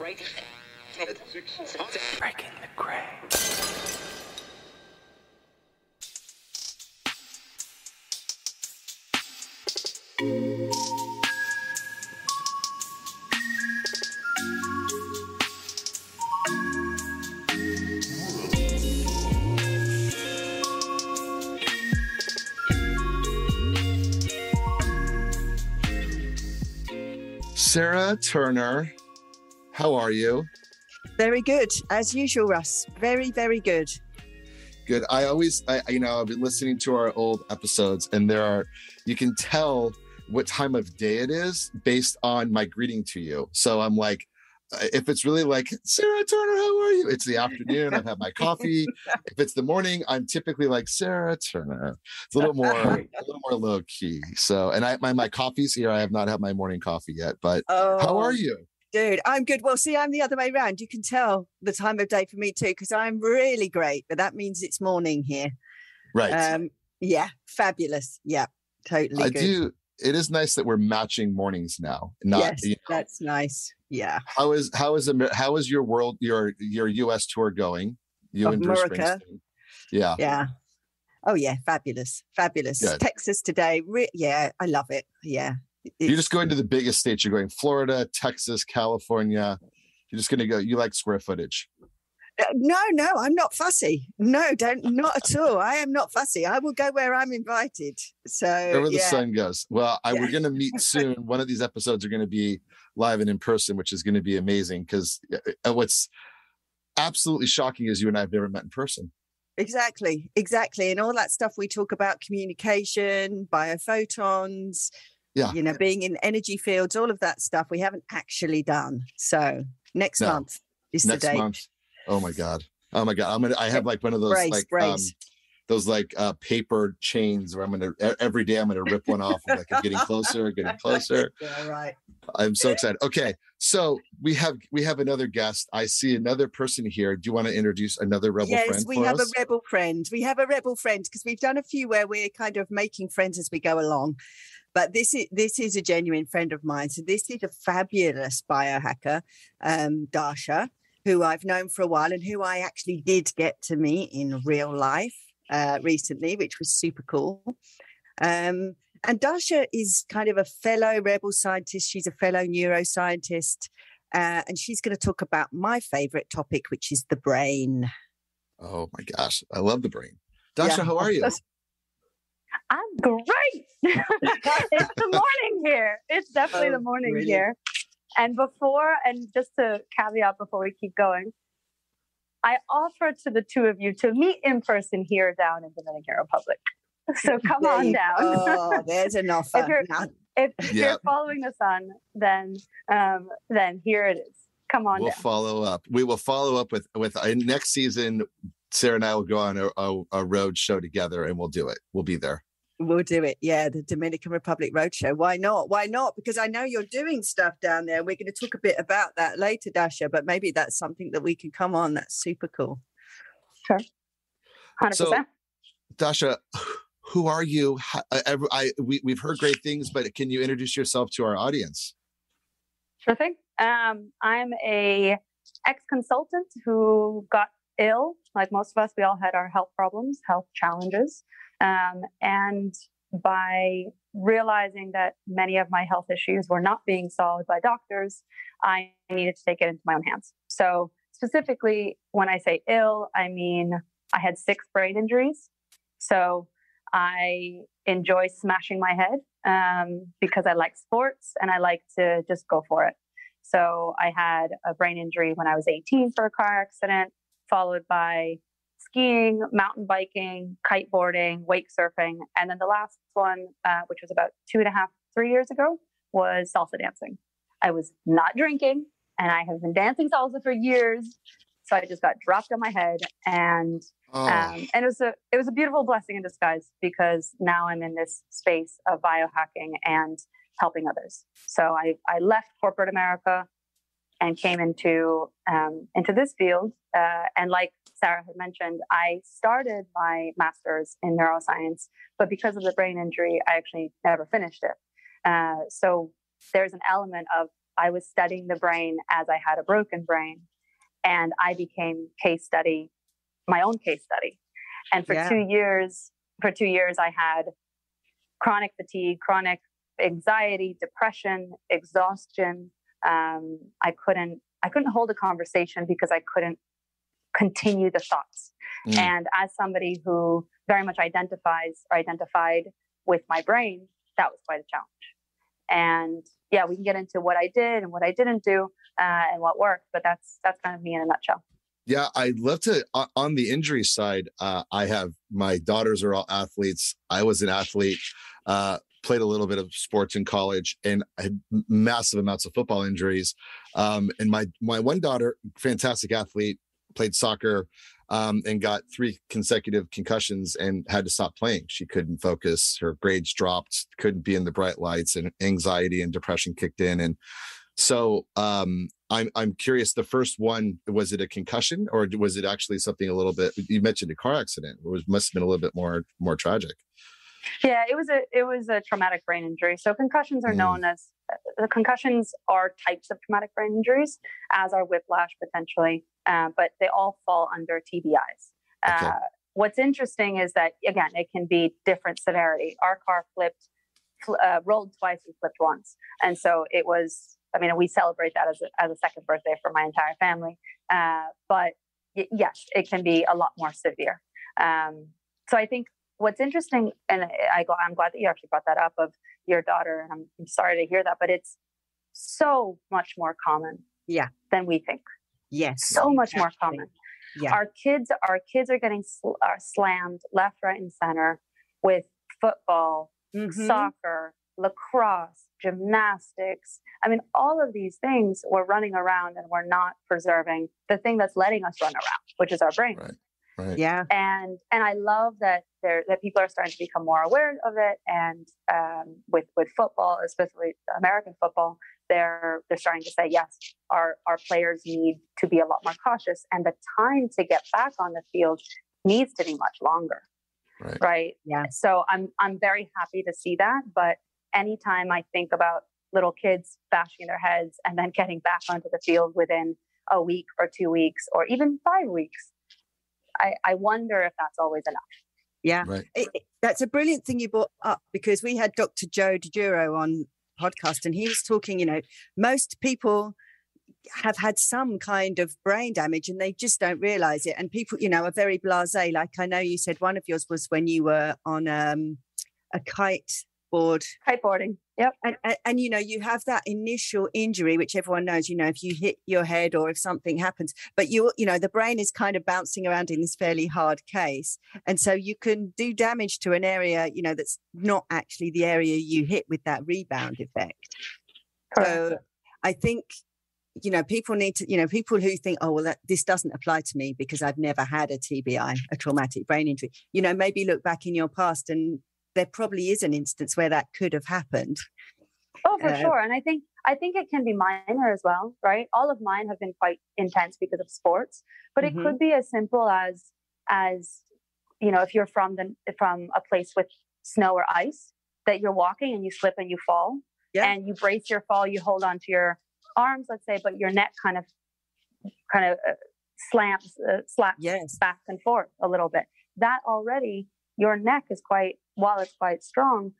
Breaking the Grey. Sarah Turner, how are you? Very good, as usual, Russ. Very, very good. Good. I always, I, you know, I've been listening to our old episodes, and there are, you can tell what time of day it is based on my greeting to you. So I'm like, uh, if it's really like Sarah Turner, how are you? It's the afternoon. I've had my coffee. if it's the morning, I'm typically like Sarah Turner. It's a little more, a little more low key. So, and I my my coffee's here. I have not had my morning coffee yet, but Oh, how are you? Dude, I'm good. Well, see, I'm the other way around. You can tell the time of day for me too, because I'm really great, but that means it's morning here. Right. Um, yeah, fabulous. Yeah, totally I good. do. It is nice that we're matching mornings now. Not yes, you know, that's nice. Yeah. how is how is how is your world your your U.S. tour going? You Of and Bruce America? Springsteen. Yeah. Yeah. Oh yeah, fabulous, fabulous. Good. Texas today, re- yeah, I love it. Yeah, You're just going to the biggest states. You're going Florida, Texas, California. You're just going to go. You like square footage. Uh, No, no, I'm not fussy. No, don't, not at all. I am not fussy. I will go where I'm invited. So Wherever the sun goes. Well, I, Yeah. we're going to meet soon. One of these episodes are going to be live and in person, which is going to be amazing. Because what's absolutely shocking is you and I have never met in person. exactly, exactly, and all that stuff we talk about communication, biophotons, Yeah. you know, being in energy fields, all of that stuff we haven't actually done. So next No. month is Next the date. month. Oh my god. Oh my god. I'm gonna. I have like one of those Brace, like brace. um those like uh paper chains where I'm gonna every day I'm gonna rip one off. I'm like I'm getting closer, getting closer. Yeah, right. I'm so excited. Okay, so we have we have another guest. I see another person here. Do you want to introduce another rebel yes, friend we for have us? a rebel friend. We have a rebel friend because we've done a few where we're kind of making friends as we go along. But this is this is a genuine friend of mine. So this is a fabulous biohacker, um, Dasha, who I've known for a while and who I actually did get to meet in real life uh, recently, which was super cool. Um, and Dasha is kind of a fellow rebel scientist. She's a fellow neuroscientist. Uh, and she's going to talk about my favorite topic, which is the brain. oh my gosh, I love the brain. Dasha, Yeah. how are you? I'm great. it's the morning here. It's definitely Oh, the morning brilliant. here. And before, and just to caveat before we keep going, I offer to the two of you to meet in person here down in Dominican Republic. So come There on down. Oh, there's an offer. you're- Now, if if Yeah. you're following the sun, then um, then here it is. Come on We'll down. follow up. We will follow up with with uh, next season. Sarah and I will go on a, a, a road show together, and we'll do it. We'll be there. We'll do it. Yeah, the Dominican Republic Roadshow. Why not? Why not? Because I know you're doing stuff down there. We're going to talk a bit about that later, Dasha, but maybe that's something that we can come on. That's super cool. Sure. Hundred So- percent. Dasha, who are you? I, I, I- we, we've heard great things, but can you introduce yourself to our audience? Sure thing. Um, I'm a ex consultant who got ill. Like most of us, we all had our health problems, health challenges. Um, and by realizing that many of my health issues were not being solved by doctors, I needed to take it into my own hands. So, specifically, when I say ill, I mean I had six brain injuries. So, I enjoy smashing my head um, because I like sports and I like to just go for it. So I had a brain injury when I was 18 for a car accident, followed by skiing, mountain biking, kiteboarding, wake surfing. And then the last one, uh, which was about two and a half, three years ago, was salsa dancing. I was not drinking and I have been dancing salsa for years. So I just got dropped on my head and Oh, um, and it was a it was a beautiful blessing in disguise because now I'm in this space of biohacking and helping others. So I I left corporate America and came into um, into this field. Uh, and like Sarah had mentioned, I started my master's in neuroscience, but because of the brain injury, I actually never finished it. Uh, so there's an element of I was studying the brain as I had a broken brain, and I became case study, my own case study. And for Yeah. two years, for two years, I had chronic fatigue, chronic anxiety, depression, exhaustion. Um, I couldn't, I couldn't hold a conversation because I couldn't continue the thoughts. Mm. And as somebody who very much identifies or identified with my brain, that was quite a challenge. And yeah, we can get into what I did and what I didn't do uh, and what worked, but that's that's kind of me in a nutshell. Yeah, I'd love to. On the injury side, uh, I have my daughters are all athletes. I was an athlete, uh, played a little bit of sports in college, and I had massive amounts of football injuries. Um, and my my one daughter, fantastic athlete, played soccer, um, and got three consecutive concussions and had to stop playing. She couldn't focus. Her grades dropped. Couldn't be in the bright lights, and anxiety and depression kicked in. And so um, I'm I'm curious. The first one was it a concussion or was it actually something a little bit? You mentioned a car accident. It was must have been a little bit more more tragic. Yeah, it was a it was a traumatic brain injury. So concussions are Mm. known as the concussions are types of traumatic brain injuries, as are whiplash potentially, uh, but they all fall under TBIs. Okay. Uh, what's interesting is that again, it can be different severity. Our car flipped, fl- uh, rolled twice and flipped once, and so it was. I mean, we celebrate that as a, as a second birthday for my entire family. Uh, but y- yes, it can be a lot more severe. Um, so I think what's interesting, and I, I'm glad that you actually brought that up of your daughter, and I'm, I'm sorry to hear that, but it's so much more common, Yeah. than we think. Yes. So much more common. Yeah. Our kids, our kids are getting sl- are slammed left, right, and center with football, Mhm. soccer, lacrosse, gymnastics. I mean, all of these things we're running around and we're not preserving the thing that's letting us run around, which is our brain. Right. Right. Yeah. And and I love that there that people are starting to become more aware of it. And um, with with football, especially American football, they're they're starting to say yes, our our players need to be a lot more cautious, and the time to get back on the field needs to be much longer Right. right? Yeah. So I'm I'm very happy to see that. But anytime I think about little kids bashing their heads and then getting back onto the field within a week or two weeks or even five weeks, I, I wonder if that's always enough. Yeah. Right. It, it- that's a brilliant thing you brought up because we had Dr. Joe DiDuro on podcast and he was talking, you know, most people have had some kind of brain damage and they just don't realize it. And people, you know, are very blasé. Like I know you said one of yours was when you were on um, a kite board Kiteboarding. Yep. and, and, and you know you have that initial injury which everyone knows you know if you hit your head or if something happens but you you know the brain is kind of bouncing around in this fairly hard case and so you can do damage to an area you know that's not actually the area you hit with that rebound effect so i think you know people need to you know people who think oh well that, this doesn't apply to me because i've never had a tbi a traumatic brain injury you know maybe look back in your past and there probably is an instance where that could have happened Oh, for Uh, sure. And I think I think it can be minor as well, right? All of mine have been quite intense because of sports, but Mhm. it could be as simple as as you know, if you're from the from a place with snow or ice, that you're walking and you slip and you fall, Yeah. and you brace your fall, you hold on to your arms, let's say, but your neck kind of kind of uh, slams uh, slaps yes back and forth a little bit. That already, your neck is quite, while it's quite strong,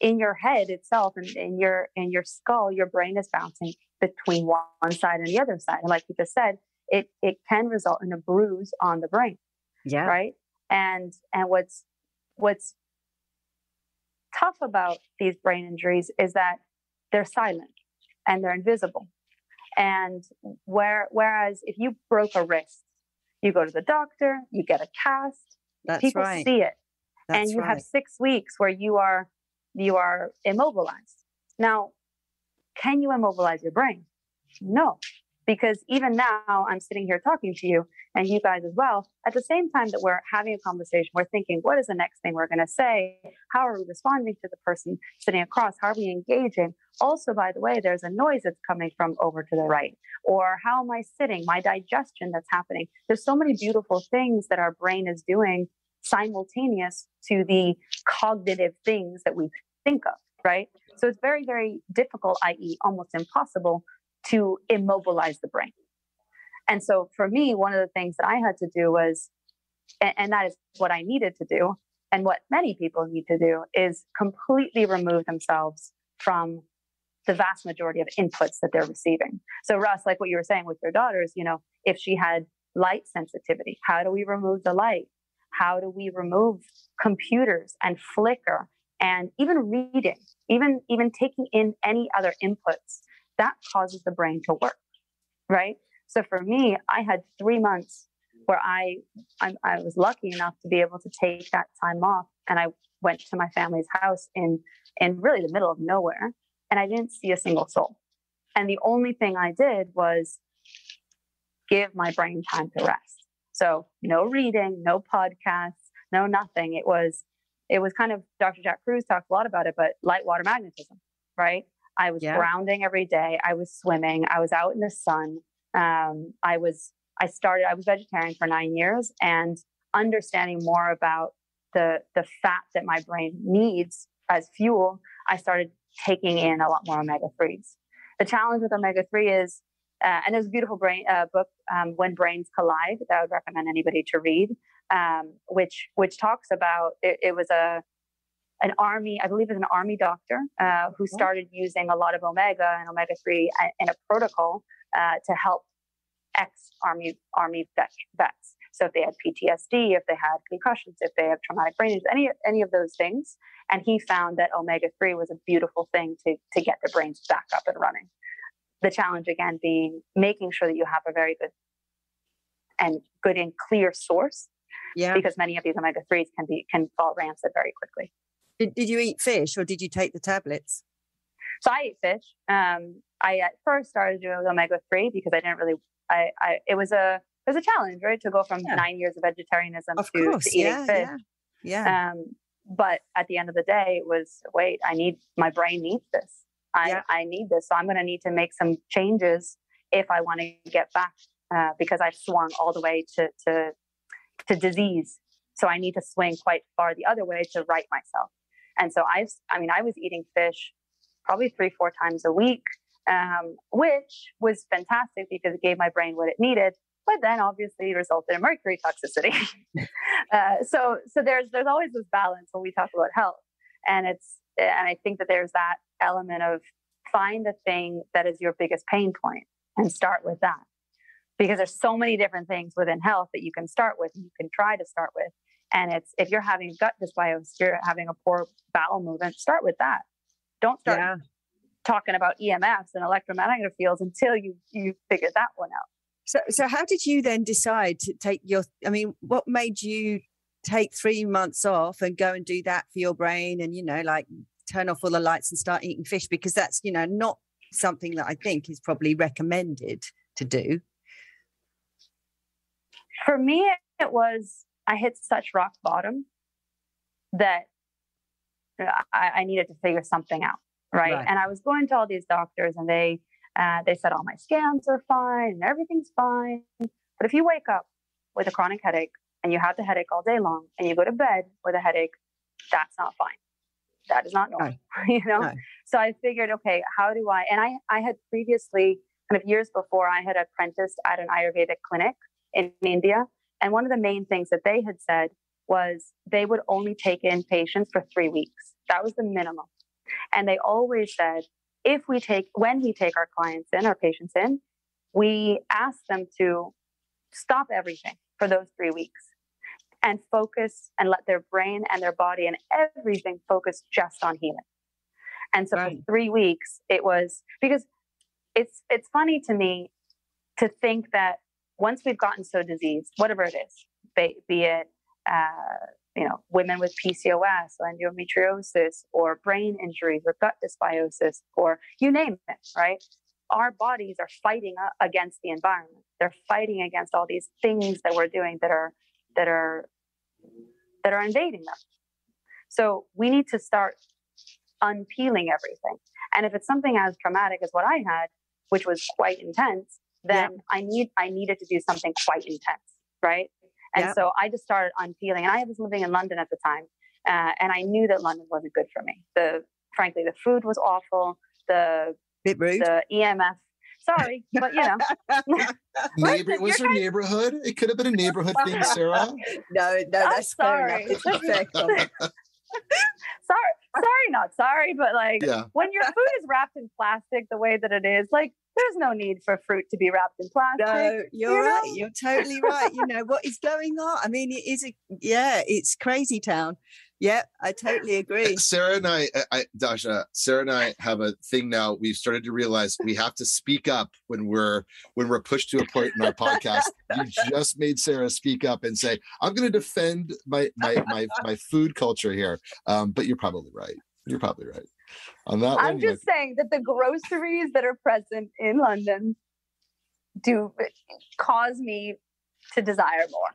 in your head itself and in your in your skull, your brain is bouncing between one side and the other side. And like you just said, it it can result in a bruise on the brain, yeah right? And and what's what's tough about these brain injuries is that they're silent and they're invisible. And where whereas if you broke a wrist, you go to the doctor, you get a cast, that's people right see it that's and you right. have six weeks where you are you are immobilized. Now can you immobilize your brain? No because even now i'm sitting here talking to you and you guys as well. At the same time that we're having a conversation we're thinking what is the next thing we're going to say? How are we responding to the person sitting across? How are we engaging? Also by the way there's a noise that's coming from over to the right. Or how am i sitting? My digestion that's happening. There's so many beautiful things that our brain is doing simultaneous to the cognitive things that we think of, right? So it's very, very difficult, i.e., almost impossible to immobilize the brain. And so for me, one of the things that I had to do was, and, and that is what I needed to do, and what many people need to do is completely remove themselves from the vast majority of inputs that they're receiving. So, Russ, like what you were saying with your daughters, you know, if she had light sensitivity, how do we remove the light? How do we remove computers and flicker and even reading, even even taking in any other inputs? That causes the brain to work, right? So for me, I had three months where I, I I was lucky enough to be able to take that time off, and I went to my family's house in in really the middle of nowhere, and I didn't see a single soul. And the only thing I did was give my brain time to rest. So no reading, no podcasts, no nothing. It was it was kind of Dr. Jack Kruse talked a lot about it, but light water magnetism, right? I was yeah. grounding every day. I was swimming. I was out in the sun. Um, I was I started. I was vegetarian for nine years, and understanding more about the the fat that my brain needs as fuel, I started taking in a lot more omega threes. The challenge with omega three is uh, and there's a beautiful brain uh, book, um, "When Brains Collide," that I would recommend anybody to read, um, which which talks about it, it, was a an army, I believe, it was an army doctor uh, who started using a lot of omega and omega three uh, in a protocol uh, to help ex army army vet, vets. So if they had PTSD, if they had concussions, if they have traumatic brain injuries, any any of those things, and he found that omega three was a beautiful thing to to get the brains back up and running the challenge again being making sure that you have a very good and good and clear source. Yeah. Because many of these omega threes can be can fall rancid very quickly. Did, did you eat fish or did you take the tablets? So I ate fish. Um, I at first started doing omega three because I didn't really. I, I it was a it was a challenge, right, to go from yeah. nine years of vegetarianism of to, course. to eating yeah, fish. Yeah. yeah. Um, but at the end of the day, it was wait, I need my brain needs this. I, yeah. I need this. So I'm going to need to make some changes if I want to get back uh, because I've swung all the way to, to, to disease. So I need to swing quite far the other way to right myself. And so I, I mean, I was eating fish probably three, four times a week, um, which was fantastic because it gave my brain what it needed. But then obviously resulted in mercury toxicity. uh, so, so there's there's always this balance when we talk about health, and it's and I think that there's that element of find the thing that is your biggest pain point and start with that. Because there's so many different things within health that you can start with, and you can try to start with. And it's if you're having gut dysbiosis, you're having a poor bowel movement, start with that. Don't start yeah. talking about EMFs and electromagnetic fields until you you figure that one out. So so how did you then decide to take your I mean, what made you take three months off and go and do that for your brain and you know like turn off all the lights and start eating fish because that's you know not something that i think is probably recommended to do for me it was i hit such rock bottom that i, I needed to figure something out right? right? and i was going to all these doctors and they uh, they said all my scans are fine and everything's fine but if you wake up with a chronic headache and you have the headache all day long and you go to bed with a headache, that's not fine. That is not normal, no. you know? No. So I figured, okay, how do I, and I, I had previously, kind of years before, I had apprenticed at an Ayurvedic clinic in India. And one of the main things that they had said was they would only take in patients for three weeks. That was the minimum. And they always said, if we take, when we take our clients in, our patients in, we ask them to stop everything for those three weeks and focus and let their brain and their body and everything focus just on healing. And so right. for three weeks, it was because it's it's funny to me to think that once we've gotten so diseased, whatever it is, be, be it uh, you know women with PCOS or endometriosis or brain injuries or gut dysbiosis or you name it, right? Our bodies are fighting against the environment. They're fighting against all these things that we're doing that are that are that are invading them. So we need to start unpeeling everything. And if it's something as traumatic as what I had, which was quite intense, then yeah. I need I needed to do something quite intense, right? And yeah. so I just started unpeeling. And I was living in London at the time, uh, and I knew that London wasn't good for me. The frankly, the food was awful. The. The EMF Sorry, but you know. Neighbor was you're her neighborhood. It could have been a neighborhood thing, Sarah. no, no, I'm that's fair sorry. It's a fair comment. sorry, sorry, not sorry, but like Yeah. when your food is wrapped in plastic the way that it is, like there's no need for fruit to be wrapped in plastic. No, you're you right. You're totally right. You know what is going on? I mean, it is a yeah, it's crazy town. Yeah, I totally agree. Sarah and I, I, Dasha, Sarah and I have a thing now. We've started to realize we have to speak up when we're when we're pushed to a point in our podcast. You just made Sarah speak up and say, "I'm going to defend my my my my food culture here." Um, but you're probably right. You're probably right on that I'm one. just saying that the groceries that are present in London do cause me to desire more.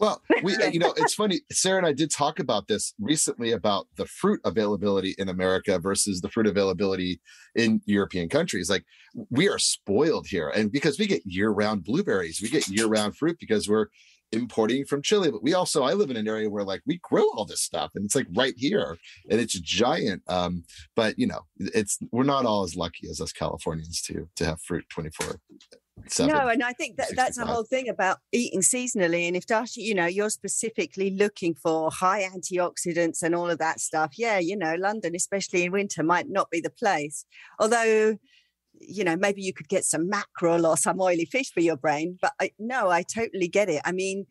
Well, we, you know, it's funny. Sarah and I did talk about this recently about the fruit availability in America versus the fruit availability in European countries. Like, we are spoiled here, and because we get year-round blueberries, we get year-round fruit because we're importing from Chile. But we also, I live in an area where like we grow all this stuff, and it's like right here, and it's giant. Um, but you know, it's we're not all as lucky as us Californians to to have fruit twenty-four. Seven. No, and I think that that's the whole thing about eating seasonally. And if Dasha, you know, you're specifically looking for high antioxidants and all of that stuff, yeah, you know, London, especially in winter, might not be the place. Although, you know, maybe you could get some mackerel or some oily fish for your brain. But I, no, I totally get it. I mean,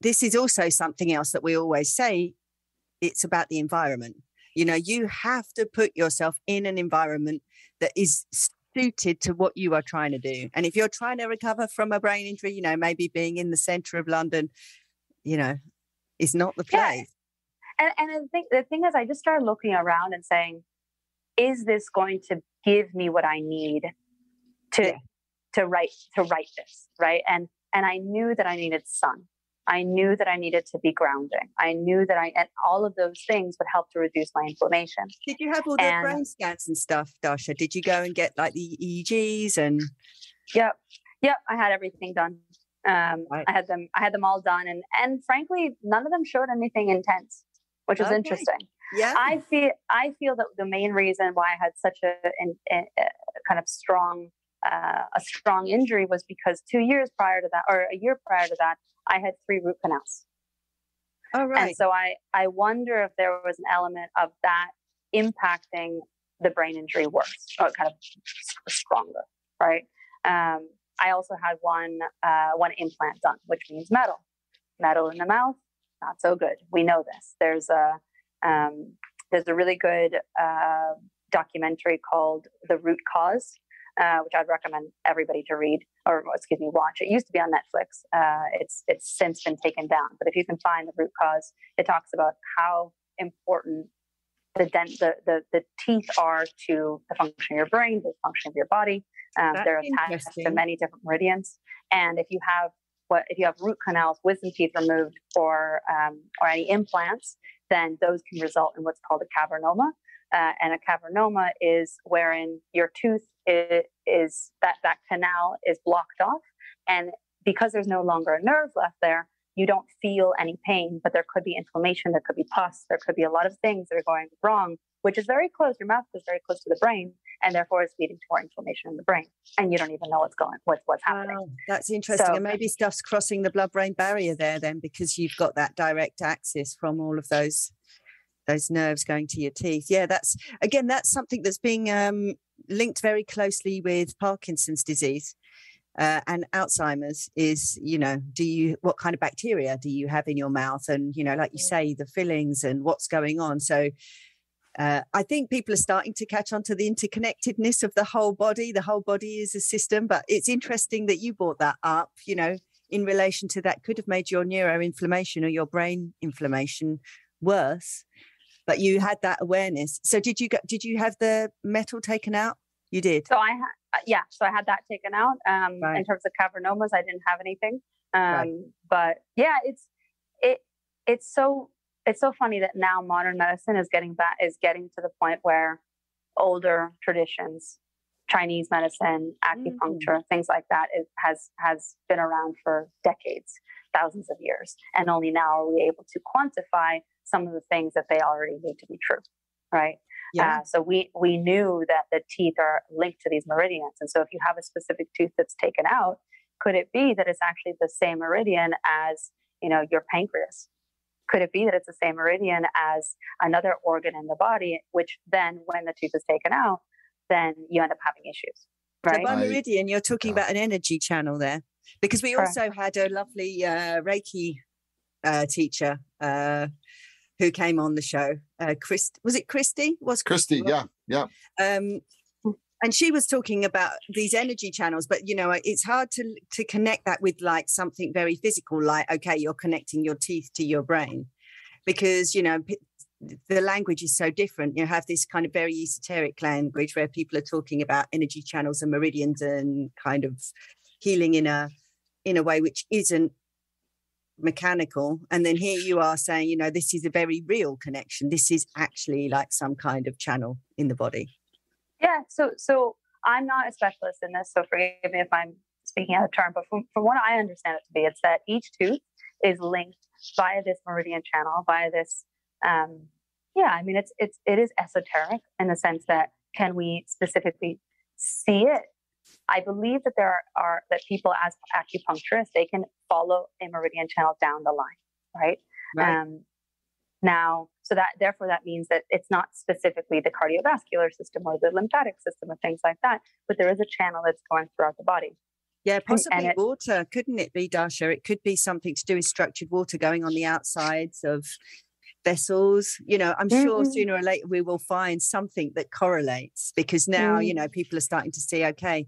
this is also something else that we always say it's about the environment. You know, you have to put yourself in an environment that is suited to what you are trying to do. And if you're trying to recover from a brain injury, you know, maybe being in the center of London, you know, is not the Yeah. place. And and I think the thing is, I just started looking around and saying, is this going to give me what I need to Yeah. to write to write this right? And and I knew that I needed sun. I knew that I needed to be grounding. I knew that I and all of those things would help to reduce my inflammation. Did you have all the And- brain scans and stuff, Dasha? Did you go and get like the EEGs and Yep, yep. I had everything done. Um, Right. I had them. I had them all done, and and frankly, none of them showed anything intense, which was Okay. interesting. yeah? I feel I feel that the main reason why I had such a, a, a kind of strong uh, a strong injury was because two years prior to that, or a year prior to that, I had three root canals, oh right. and so I I wonder if there was an element of that impacting the brain injury worse, or kind of stronger, right? Um, I also had one uh, one implant done, which means metal, metal in the mouth, not so good. We know this. There's a um, there's a really good uh, documentary called The Root Cause, uh, which I'd recommend everybody to read or excuse me watch. It used to be on Netflix. Uh, it's it's since been taken down, but if you can find The Root Cause, it talks about how important the dent the, the the teeth are to the function of your brain, the function of your body. Um, they're attached to many different meridians, and if you have what if you have root canals, wisdom teeth removed, or um, or any implants, then those can result in what's called a cavernoma. Uh, and a cavernoma is wherein your tooth is, is that that canal is blocked off, and because there's no longer a nerve left there, you don't feel any pain, but there could be inflammation, there could be pus, there could be a lot of things that are going wrong, which is very close. Your mouth is very close to the brain, and therefore is leading to more inflammation in the brain, and you don't even know what's going, what's what's happening. Wow, that's interesting. So- and maybe stuff's crossing the blood-brain barrier there then, because you've got that direct access from all of those those nerves going to your teeth. Yeah, that's again, that's something that's being um, linked very closely with Parkinson's disease. Uh, and Alzheimer's is, you know, do you what kind of bacteria do you have in your mouth, and you know, like you say, the fillings and what's going on. So, uh, I think people are starting to catch on to the interconnectedness of the whole body. The whole body is a system, but it's interesting that you brought that up, you know, in relation to that could have made your neuroinflammation or your brain inflammation worse. But you had that awareness. So did you go, did you have the metal taken out? You did. So I, ha- yeah, so I had that taken out. Um, Right. In terms of cavernomas, I didn't have anything. Um, Right. But yeah, it's it it's so it's so funny that now modern medicine is getting back is getting to the point where older traditions, Chinese medicine, acupuncture, things like that, is, has has been around for decades, thousands of years, and only now are we able to quantify some of the things that they already knew to be true, right? Yeah. Uh, so we we knew that the teeth are linked to these meridians, and so if you have a specific tooth that's taken out, could it be that it's actually the same meridian as you know your pancreas? Could it be that it's the same meridian as another organ in the body, which then, when the tooth is taken out, then you end up having issues, So right? by meridian, you're talking about an energy channel there, because we Correct. also had a lovely uh, Reiki uh, teacher uh, who came on the show. Uh, Chris, was it Christy? Was Christy, yeah, yeah. um, and she was talking about these energy channels but you know it's hard to to connect that with like something very physical like okay you're connecting your teeth to your brain because you know the language is so different you have this kind of very esoteric language where people are talking about energy channels and meridians and kind of healing in a in a way which isn't mechanical and then here you are saying you know this is a very real connection this is actually like some kind of channel in the body Yeah, so so I'm not a specialist in this, so forgive me if I'm speaking out of turn, but from, from what I understand it to be, it's that each tooth is linked via this meridian channel, via this um yeah, I mean it's it's it is esoteric in the sense that can we specifically see it? I believe that there are, are that people as acupuncturists, they can follow a meridian channel down the line, right? Um, now, so that therefore that means that it's not specifically the cardiovascular system or the lymphatic system or things like that, but there is a channel that's going throughout the body. Yeah, possibly it- water, couldn't it be, Dasha? It could be something to do with structured water going on the outsides of vessels. You know, I'm sure Mhm. sooner or later we will find something that correlates because now, you Mm. know, people are starting to see, okay,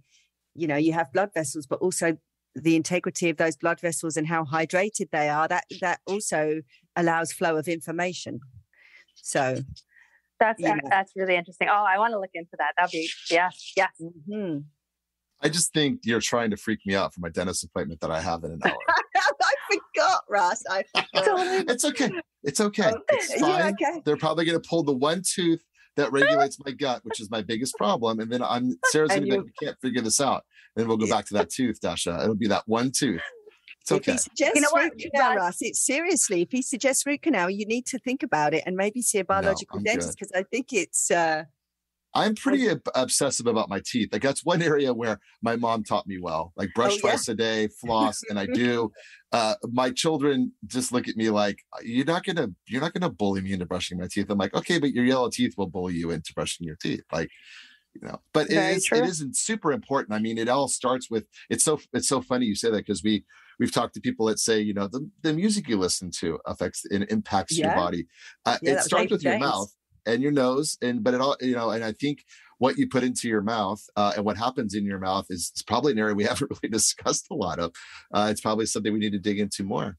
you know, you have blood vessels, but also the integrity of those blood vessels and how hydrated they are, that that also allows flow of information. So That's Yeah. that's really interesting. Oh, I want to look into that. That'd be yes, yes. mhm. I just think you're trying to freak me out for my dentist appointment that I have in an hour. I forgot, ross I forgot. it's okay. It's okay. It's Yeah, fine. okay. They're probably going to pull the one tooth that regulates my gut, which is my biggest problem. And then I'm Sarah's going to be like, we can't figure this out. And we'll go back to that tooth, Dasha. It'll be that one tooth. It's If he suggests know what, root canal, Russ? Russ, it's seriously, if he suggests root canal, you need to think about it and maybe see a biological I'm dentist because I think it's uh I'm pretty ob- obsessive about my teeth. Like that's one area where my mom taught me well. Like brush Oh, yeah. twice a day, floss, and I do. Uh, my children just look at me like you're not gonna you're not gonna bully me into brushing my teeth. I'm like, okay, but your yellow teeth will bully you into brushing your teeth. Like, you know, but it Very is true. it isn't super important. I mean, it all starts with it's so it's so funny you say that because we we've talked to people that say you know the, the music you listen to affects and impacts your body. Uh, Yeah, it starts with your mouth and your nose and but it all you know and i think what you put into your mouth uh, and what happens in your mouth is, probably an area we haven't really discussed a lot of uh, it's probably something we need to dig into more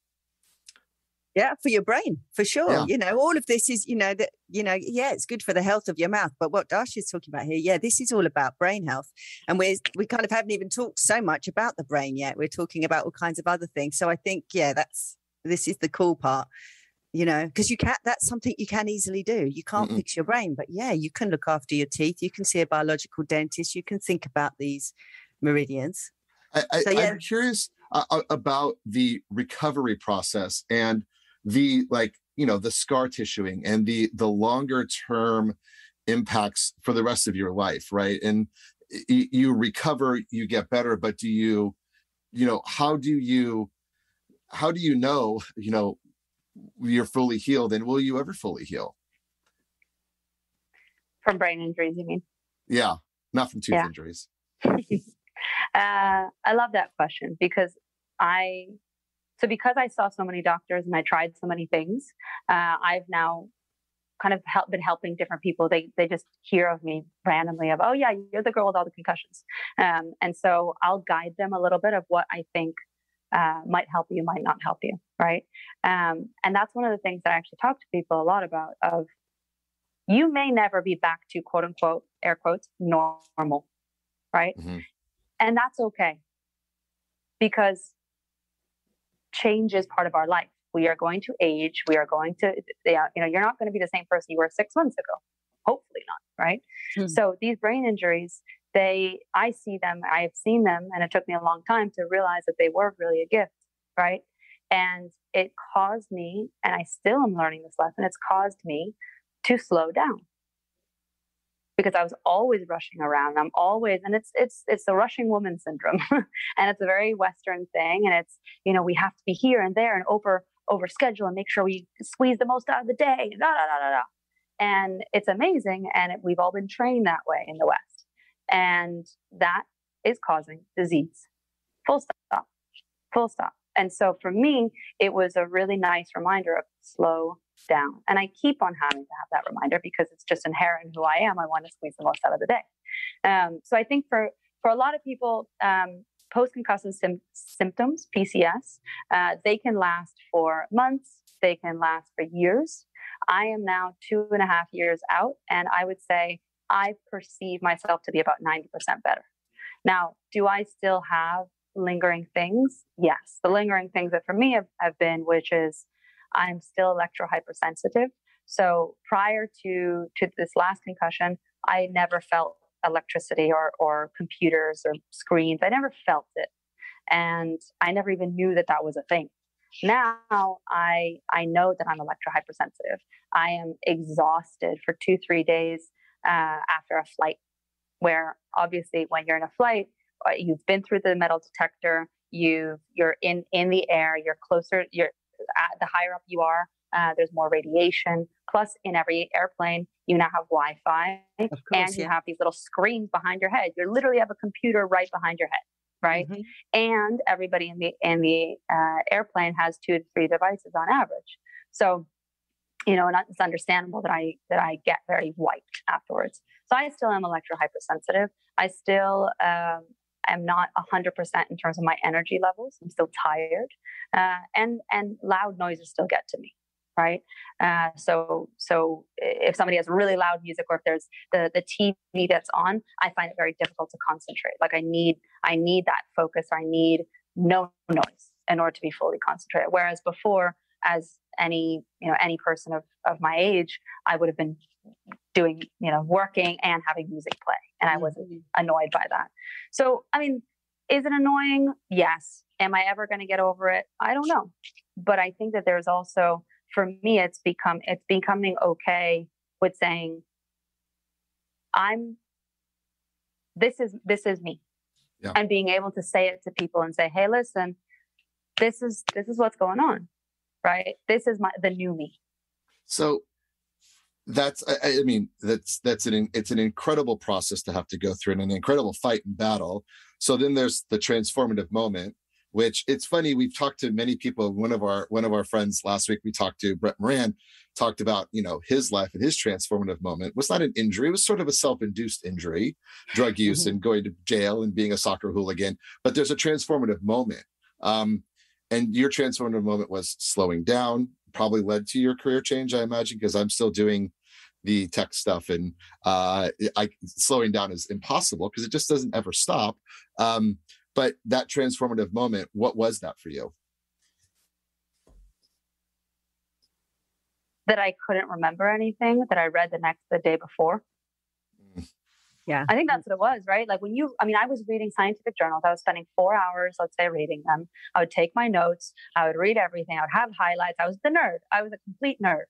yeah, for your brain, for sure. Yeah. You know, all of this is, you know, that you know, yeah, it's good for the health of your mouth. But what Dash is talking about here, yeah, this is all about brain health. And we're we kind of haven't even talked so much about the brain yet. We're talking about all kinds of other things. So I think, yeah, that's this is the cool part. You know, because you can't, that's something you can easily do. You can't Mm-mm. fix your brain, but yeah, you can look after your teeth. You can see a biological dentist. You can think about these meridians. I, I, So, yeah. i'm curious uh, about the recovery process and the like you know the scar tissuing and the the longer term impacts for the rest of your life right and y- you recover you get better but do you you know how do you how do you know you know you're fully healed and will you ever fully heal From brain injuries, you mean? yeah not from tooth Yeah. injuries Uh, I love that question because I, so because I saw so many doctors and I tried so many things, uh, I've now kind of help, been helping different people. They they just hear of me randomly of, oh yeah, you're the girl with all the concussions, um, and so I'll guide them a little bit of what I think uh, might help you, might not help you, right? Um, and that's one of the things that I actually talk to people a lot about. Of you may never be back to quote unquote air quotes normal, right? Mhm. And that's okay because change is part of our life. We are going to age. We are going to, yeah, you know, you're not going to be the same person you were six months ago. Hopefully not, right? Hmm. So these brain injuries, they, I see them, I have seen them, and it took me a long time to realize that they were really a gift, right? And it caused me, and I still am learning this lesson, it's caused me to slow down. because I was always rushing around. I'm always, and it's it's it's the rushing woman syndrome, and it's a very Western thing. And it's you know we have to be here and there and over over schedule and make sure we squeeze the most out of the day. Da, da, da, da, da. And it's amazing, and it, we've all been trained that way in the West, and that is causing disease. Full stop. Full stop. And so for me, it was a really nice reminder of slow down. And I keep on having to have that reminder because it's just inherent in who I am. I want to squeeze the most out of the day. Um, so I think for for a lot of people, um, post-concussive sim- symptoms (PCS) uh, they can last for months. They can last for years. I am now two and a half years out, and I would say I perceive myself to be about ninety percent better. Now, do I still have lingering things? Yes, the lingering things that for me have, have been, which is I'm still electro hypersensitive. So prior to to this last concussion, I never felt electricity or or computers or screens. I never felt it, and I never even knew that that was a thing. Now I I know that I'm electro hypersensitive. I am exhausted for two three days uh, after a flight, where obviously when you're in a flight, uh, you've been through the metal detector, you you're in in the air, you're closer, you're at the higher up you are, uh, there's more radiation. Plus, in every airplane, you now have Wi-Fi, course, and you yeah. have these little screens behind your head. You literally have a computer right behind your head, right? Mm-hmm. And everybody in the in the uh, airplane has two to three devices on average. So, you know, and it's understandable that I that I get very wiped afterwards. So I still am electro hypersensitive. I still um, am not 100% in terms of my energy levels. I'm still tired. Uh, and, and loud noises still get to me. Right. Uh, so, so if somebody has really loud music or if there's the, the TV that's on, I find it very difficult to concentrate. Like I need, I need that focus I need no noise in order to be fully concentrated. Whereas before, as any, you know, any person of, of my age, I would have been doing, you know, working and having music play. And I wasn't mm-hmm. annoyed by that. So, I mean, is it annoying? Yes. Am I ever going to get over it? I don't know. But I think that there's also, for me, it's become, it's becoming okay with saying, I'm, this is, this is me. Yeah. And being able to say it to people and say, hey, listen, this is, this is what's going on. Right. This is my, the new me. So that's I, I, mean that's that's an it's an incredible process to have to go through and an incredible fight and battle so then there's the transformative moment which it's funny we've talked to many people one of our one of our friends last week we talked to brett moran talked about you know his life and his transformative moment was not an injury it was sort of a self-induced injury drug use mm-hmm. and going to jail and being a soccer hooligan but there's a transformative moment um, and your transformative moment was slowing down probably led to your career change, I imagine, because I'm still doing the tech stuff and uh, I slowing down is impossible because it just doesn't ever stop. Um, but that transformative moment, what was that for you? That I couldn't remember anything that I read the next the day before. Yeah. I think that's what it was, right? Like when you, I mean, I was reading scientific journals. I was spending four hours, let's say, reading them. I would take my notes. I would read everything. I would have highlights. I was the nerd. I was a complete nerd.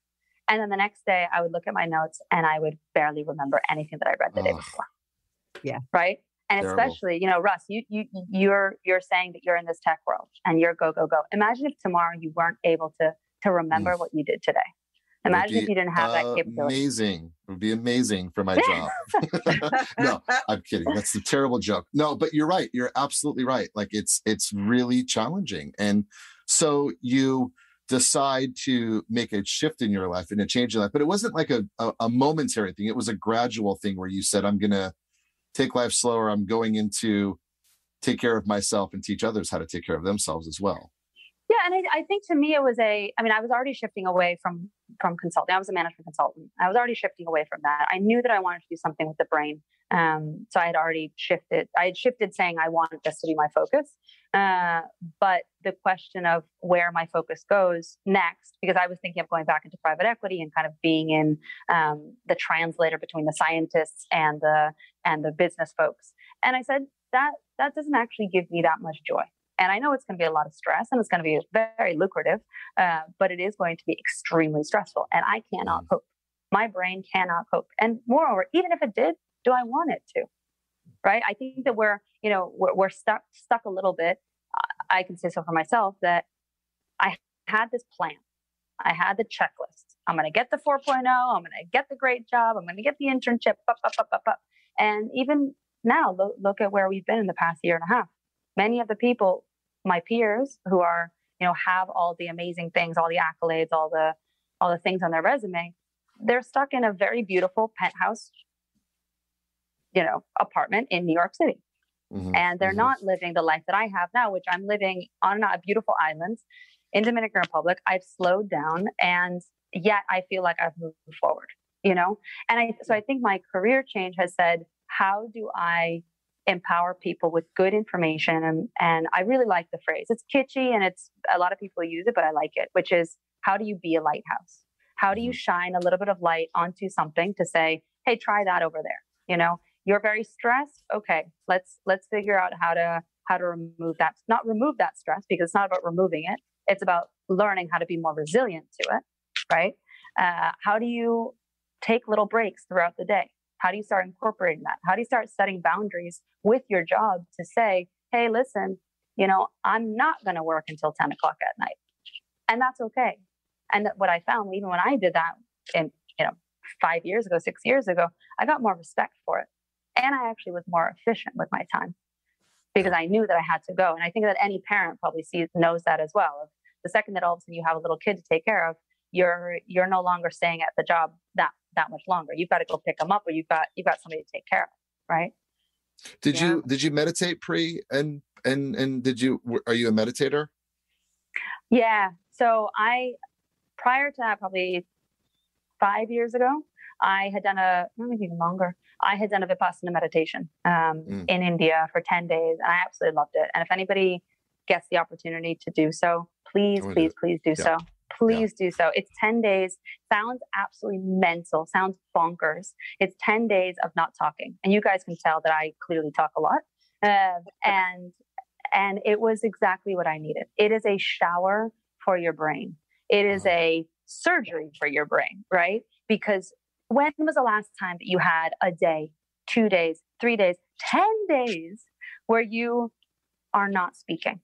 And then the next day, I would look at my notes and I would barely remember anything that I read the day before. Yeah. Right. And Terrible. especially, you know, Russ, you you you're you're saying that you're in this tech world and you're go go go. Imagine if tomorrow you weren't able to to remember mm. what you did today. Imagine if you didn't have that capability. Amazing. It would be amazing for my job. no, I'm kidding. That's a terrible joke. No, but you're right. You're absolutely right. Like it's it's really challenging. And so you decide to make a shift in your life and a change in life. But it wasn't like a, a, a momentary thing. It was a gradual thing where you said, I'm gonna take life slower. I'm going into take care of myself and teach others how to take care of themselves as well. And I, I, think to me it was a. I mean, I was already shifting away from from consulting. I was a management consultant. I was already shifting away from that. I knew that I wanted to do something with the brain. Um, so I had already shifted. I had shifted, saying I wanted this to be my focus. Uh, but the question of where my focus goes next, because I was thinking of going back into private equity and kind of being in um, the translator between the scientists and the and the business folks. And I said that that doesn't actually give me that much joy. And I know it's going to be a lot of stress and it's going to be very lucrative, uh, but it is going to be extremely stressful. And I cannot mm. cope. My brain cannot cope. And moreover, even if it did, do I want it to? Right? I think that we're, you know, we're, we're stuck stuck a little bit. I can say so for myself that I had this plan. I had the checklist. I'm going to get the 4.0. I'm going to get the great job. I'm going to get the internship. Up, up, up, up, up. And even now, look, look at where we've been in the past year and a half. Many of the people, my peers, who are you know have all the amazing things, all the accolades, all the all the things on their resume, they're stuck in a very beautiful penthouse, you know, apartment in New York City. Mm-hmm. And they're mm-hmm. not living the life that I have now, which I'm living on a beautiful island in Dominican Republic. I've slowed down and yet I feel like I've moved forward, you know? And I so I think my career change has said, how do I empower people with good information and and I really like the phrase. It's kitschy and it's a lot of people use it, but I like it, which is how do you be a lighthouse? How do you mm-hmm. shine a little bit of light onto something to say, "Hey, try that over there." You know, you're very stressed. Okay, let's let's figure out how to how to remove that. Not remove that stress because it's not about removing it. It's about learning how to be more resilient to it, right? Uh, how do you take little breaks throughout the day? How do you start incorporating that? How do you start setting boundaries with your job to say, hey, listen, you know, I'm not going to work until 10 o'clock at night. And that's okay. And what I found, even when I did that in, you know, five years ago, six years ago, I got more respect for it. And I actually was more efficient with my time because I knew that I had to go. And I think that any parent probably sees knows that as well. The second that all of a sudden you have a little kid to take care of, you're you're no longer staying at the job that that much longer. You've got to go pick them up, or you've got you've got somebody to take care of, right? Did yeah. you did you meditate pre and and and did you are you a meditator? Yeah. So I prior to that, probably five years ago, I had done a maybe even longer. I had done a vipassana meditation um, mm. in India for ten days, and I absolutely loved it. And if anybody gets the opportunity to do so, please, please, please do yeah. so please yeah. do so. It's 10 days. Sounds absolutely mental, sounds bonkers. It's 10 days of not talking. And you guys can tell that I clearly talk a lot. Uh, and and it was exactly what I needed. It is a shower for your brain. It is uh-huh. a surgery for your brain, right? Because when was the last time that you had a day, two days, three days, 10 days where you are not speaking?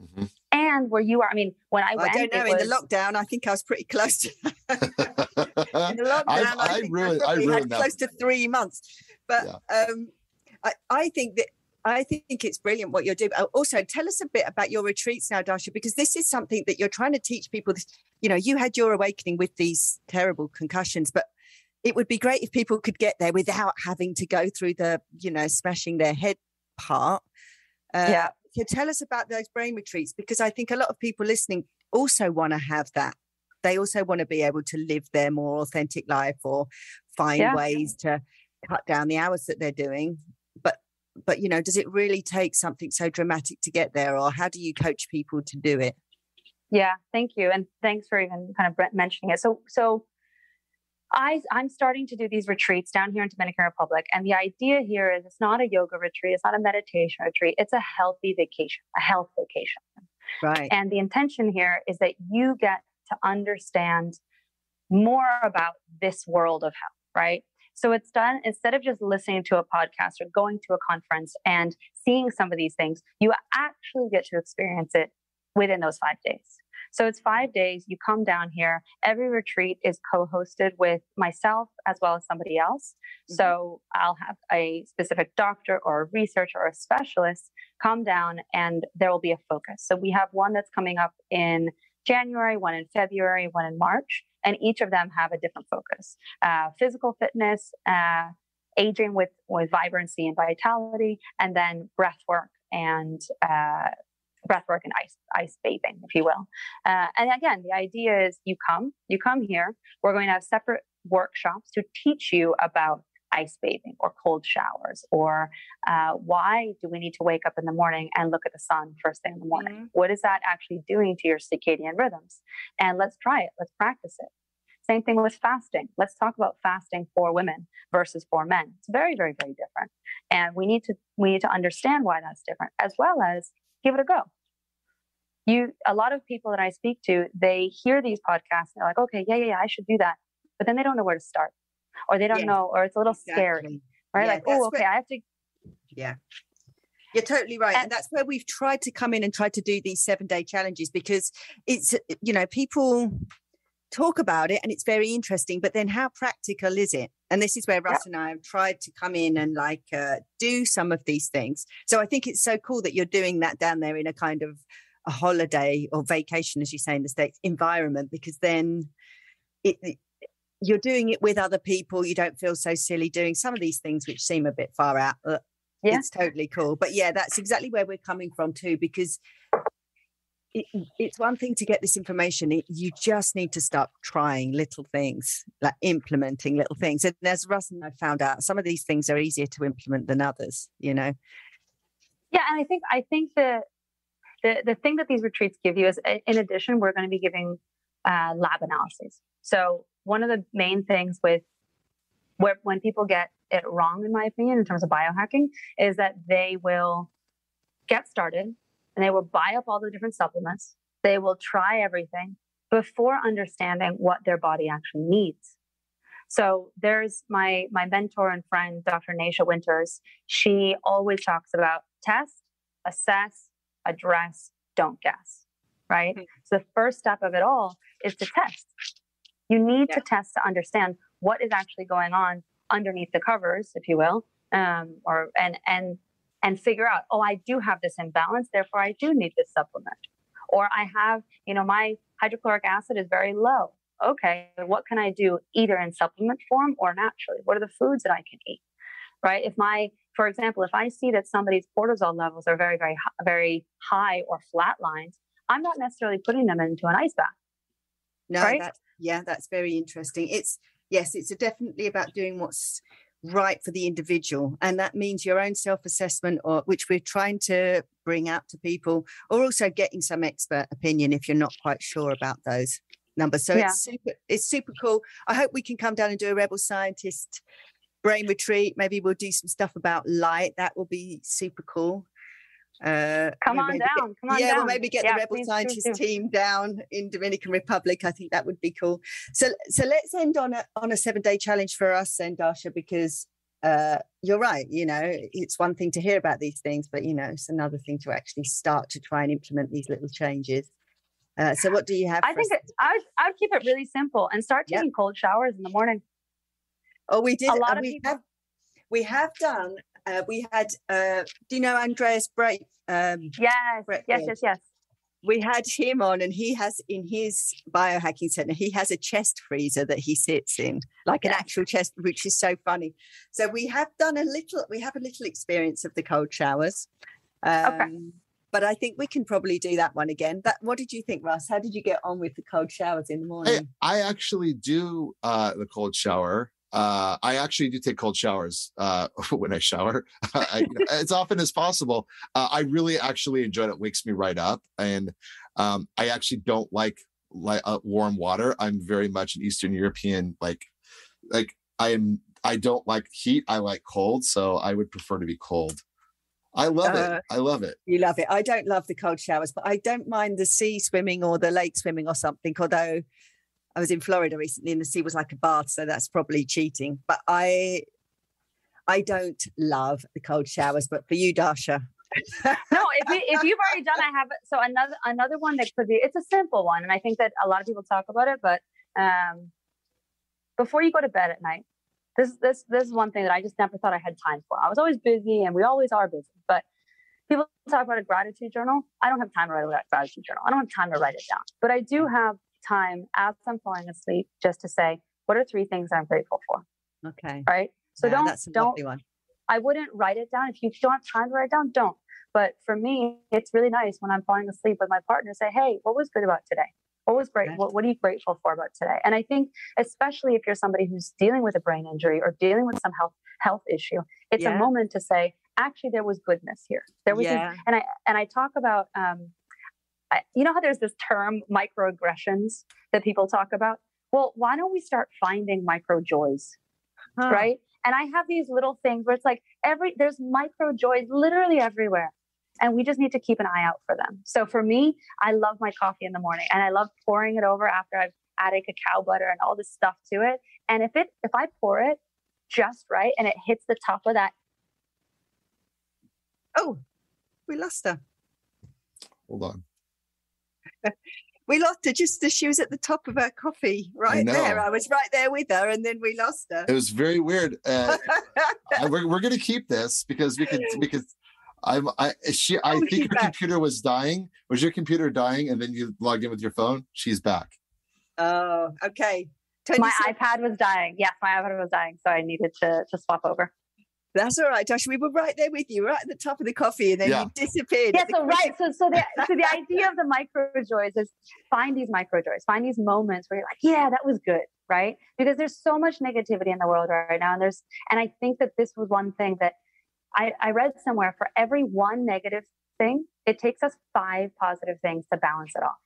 Mm-hmm and where you are. I mean, when I went, I don't know. In the lockdown, I think I was pretty close to. in the lockdown, I, I, I think really, I, I had close to three months. But yeah. um, I, I think that I think it's brilliant what you're doing. Uh, also, tell us a bit about your retreats now, Dasha, because this is something that you're trying to teach people. You know, you had your awakening with these terrible concussions, but it would be great if people could get there without having to go through the, you know, smashing their head part. Uh, yeah so tell us about those brain retreats because I think a lot of people listening also want to have that. They also want to be able to live their more authentic life or find yeah. ways to cut down the hours that they're doing. But but you know, does it really take something so dramatic to get there, or how do you coach people to do it? Yeah, thank you, and thanks for even kind of mentioning it. So so I, I'm starting to do these retreats down here in Dominican Republic. And the idea here is it's not a yoga retreat, it's not a meditation retreat, it's a healthy vacation, a health vacation. Right. And the intention here is that you get to understand more about this world of health, right? So it's done instead of just listening to a podcast or going to a conference and seeing some of these things, you actually get to experience it within those five days. So it's five days. You come down here. Every retreat is co hosted with myself as well as somebody else. Mm-hmm. So I'll have a specific doctor or a researcher or a specialist come down and there will be a focus. So we have one that's coming up in January, one in February, one in March, and each of them have a different focus uh, physical fitness, uh, aging with, with vibrancy and vitality, and then breath work and uh, breathwork and ice ice bathing, if you will. Uh, and again, the idea is you come, you come here. We're going to have separate workshops to teach you about ice bathing or cold showers or uh, why do we need to wake up in the morning and look at the sun first thing in the morning mm-hmm. what is that actually doing to your circadian rhythms and let's try it let's practice it same thing with fasting let's talk about fasting for women versus for men it's very very very different and we need to we need to understand why that's different as well as give it a go. You, a lot of people that I speak to, they hear these podcasts and they're like, okay, yeah, yeah, yeah, I should do that. but then they don't know where to start, or they don't Yes, know, or it's a little scary, right? Yeah, like, oh, okay, where- I have to. Yeah. You're totally right. And- And that's where we've tried to come in and try to do these seven day challenges because it's, you know, people talk about it and it's very interesting, but then how practical is it? And this is where Russ and I have tried to come in and like uh, do some of these things. So I think it's so cool that you're doing that down there in a kind of a holiday or vacation, as you say in the States, environment, because then it, it- you're doing it with other people. You don't feel so silly doing some of these things which seem a bit far out. uh, Yeah. It's totally cool. But yeah, that's exactly where we're coming from too, because it, it's one thing to get this information. It, you just need to start trying little things, like implementing little things. And as Russ and I found out, some of these things are easier to implement than others, you know? Yeah, and I think I think the the the thing that these retreats give you is, in addition, we're going to be giving uh, lab analyses. So one of the main things with where when people get it wrong, in my opinion, in terms of biohacking, is that they will get started and they will buy up all the different supplements. They will try everything before understanding what their body actually needs. So there's my my mentor and friend, Dr. Nasha Winters. She always talks about test, assess, address, don't guess. Right. Mhm. So the first step of it all is to test. You need to test to understand what is actually going on underneath the covers, if you will, um, or and and and figure out, oh, I do have this imbalance, therefore I do need this supplement. Or I have, you know, my hydrochloric acid is very low. Okay, what can I do either in supplement form or naturally? What are the foods that I can eat? Right? If my, for example, if I see that somebody's cortisol levels are very, very, very high or flatlined, I'm not necessarily putting them into an ice bath. No, Right? that yeah, that's very interesting. It's yes, it's definitely about doing what's right for the individual, and that means your own self-assessment, or which we're trying to bring out to people, or also getting some expert opinion if you're not quite sure about those numbers. So Yeah. it's super, it's super cool. I hope we can come down and do a rebel scientist brain retreat. Maybe we'll do some stuff about light. That will be super cool. Uh, Come on maybe get- down. Come on yeah, down. we'll maybe get Yeah, the Rebel please, please Scientist do. team down in Dominican Republic. I think that would be cool. So, so let's end on a on a seven day challenge for us, then, Dasha, because uh, you're right. You know, it's one thing to hear about these things, but you know, it's another thing to actually start to try and implement these little changes. Uh, so, what do you have? I think that I would, I would keep it really simple and start Yep. taking cold showers in the morning. Oh, we did. a lot of we people- have we have done. Uh, we had. Uh, do you know Andreas Break? Um, Yes, Correct, yes, yes. yes, yes. we had him on and he has in his biohacking center he has a chest freezer that he sits in like an actual chest which is so funny so we have done a little we have a little experience of the cold showers um, but i think we can probably do that one again that what did you think russ how did you get on with the cold showers in the I, morning I actually do uh, the cold shower. Uh, I actually do take cold showers uh, when I shower, I, as often as possible. Uh, I really actually enjoy it. It wakes me right up, and um, I actually don't like like uh, warm water. I'm very much an Eastern European. Like, like I am. I don't like heat. I like cold, so I would prefer to be cold. I love Uh, it. I love it. you love it i don't love the cold showers but i don't mind the sea swimming or the lake swimming or something although I was in Florida recently and the sea was like a bath, so that's probably cheating. But I I don't love the cold showers, but for you, Dasha. no, if you if you've already done, I have so another another one that could be. It's a simple one, and I think that a lot of people talk about it. But um, before you go to bed at night, this this this is one thing that I just never thought I had time for. I was always busy, and we always are busy. But people talk about a gratitude journal. I don't have time to write a gratitude journal. I don't have time to write it down. But I do have time as I'm falling asleep just to say, what are three things I'm grateful for? Okay. Right. So Yeah, don't don't one. I wouldn't write it down. If you don't have time to write it down, don't. But for me, it's really nice when I'm falling asleep with my partner, say, hey, what was good about today? What was great? Right. What, what are you grateful for about today? And I think, especially if you're somebody who's dealing with a brain injury or dealing with some health health issue, it's Yeah. a moment to say, actually, there was goodness here. There was, this- and I and I talk about, um, you know how there's this term microaggressions that people talk about. Well, why don't we start finding micro joys? Huh. right? And I have these little things where it's like every there's micro joys literally everywhere. And we just need to keep an eye out for them. So for me, I love my coffee in the morning and I love pouring it over after I've added cacao butter and all this stuff to it. And if it if I pour it just right and it hits the top of that, Oh, we lost her. Hold on. We lost her just as she was at the top of her coffee, right there. I was right there with her, and then we lost her. It was very weird. Uh, we're, we're gonna keep this because we could because I'm I she I Oh, think her back. computer was dying. Was your computer dying and then you logged in with your phone? She's back. oh, okay. Tony my said- iPad was dying. Yes, my iPad was dying, so I needed to to swap over. That's all right, Josh. We were right there with you, right at the top of the coffee, and then Yeah. you disappeared. Yeah, at so coffee- right. So so the so the idea of the micro joys is find these micro joys, find these moments where you're like, yeah, that was good, right? Because there's so much negativity in the world right now, and there's and I think that this was one thing that I, I read somewhere for every one negative thing, it takes us five positive things to balance it off.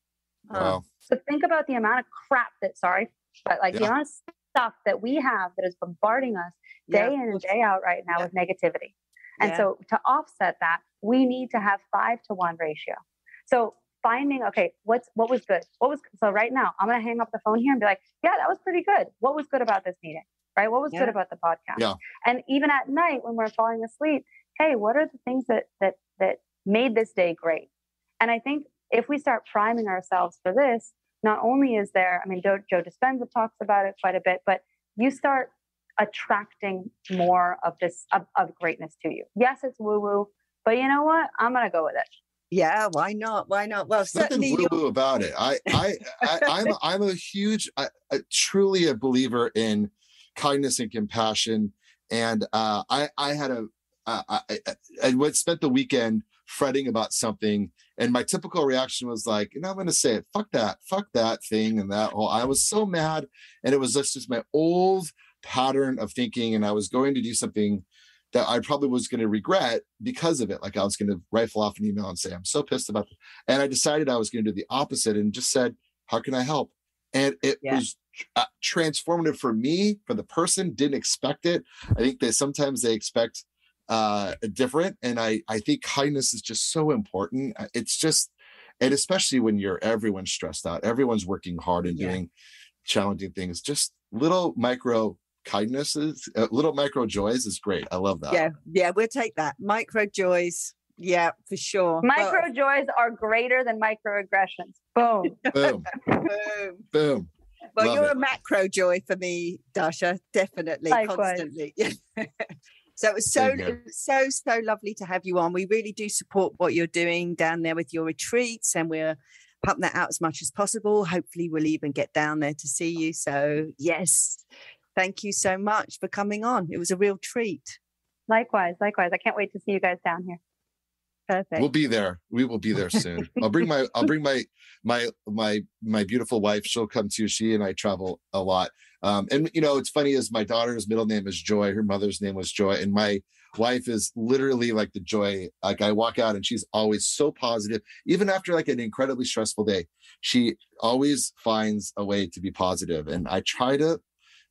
Oh, Wow. So think about the amount of crap that sorry, but like the Yeah. amount of stuff that we have that is bombarding us day yeah. in and day out right now Yeah. with negativity. And Yeah. so to offset that, we need to have five to one ratio. So finding, okay, what's what was good? What was so right now, I'm gonna hang up the phone here and be like, yeah, that was pretty good. What was good about this meeting? Right? What was good about the podcast? Yeah. And even at night when we're falling asleep, hey, what are the things that that that made this day great? And I think if we start priming ourselves for this, not only is there, I mean, Joe, Joe Dispenza talks about it quite a bit, but you start attracting more of this of, of greatness to you. Yes, it's woo woo, but you know what? I'm gonna go with it. Yeah, why not? Why not? Well, certainly Nothing woo woo about it. I I, I I'm I'm a huge, I, I, truly a believer in kindness and compassion. And uh, I I had a I, I, I I spent the weekend fretting about something, and my typical reaction was like, and I'm going to say it, fuck that, fuck that thing, and that whole. I was so mad, and it was just, just my old pattern of thinking, and I was going to do something that I probably was going to regret because of it. Like I was going to rifle off an email and say, I'm so pissed about this. And I decided I was going to do the opposite and just said, How can I help? And it Yeah. was uh, transformative for me, for the person, didn't expect it. I think that sometimes they expect uh different and i i think kindness is just so important Uh, it's just and especially when you're everyone's stressed out everyone's working hard and Yeah. doing challenging things just little micro kindnesses uh, little micro joys is great i love that yeah, yeah, we'll take that. Micro joys. Yeah, for sure. Well, Micro joys are greater than microaggressions. Boom. boom boom. boom Well, Love you're it. a macro joy for me, Dasha. Definitely, Likewise. constantly. so it was so it was so so lovely to have you on. We really do support what you're doing down there with your retreats, and we're pumping that out as much as possible. Hopefully, we'll even get down there to see you. So yes, thank you so much for coming on. It was a real treat. likewise, likewise. I can't wait to see you guys down here. Perfect. we'll be there we will be there soon i'll bring my i'll bring my my my my beautiful wife she'll come too she and i travel a lot um and you know it's funny is my daughter's middle name is joy her mother's name was joy and my wife is literally like the joy like i walk out and she's always so positive even after like an incredibly stressful day she always finds a way to be positive and i try to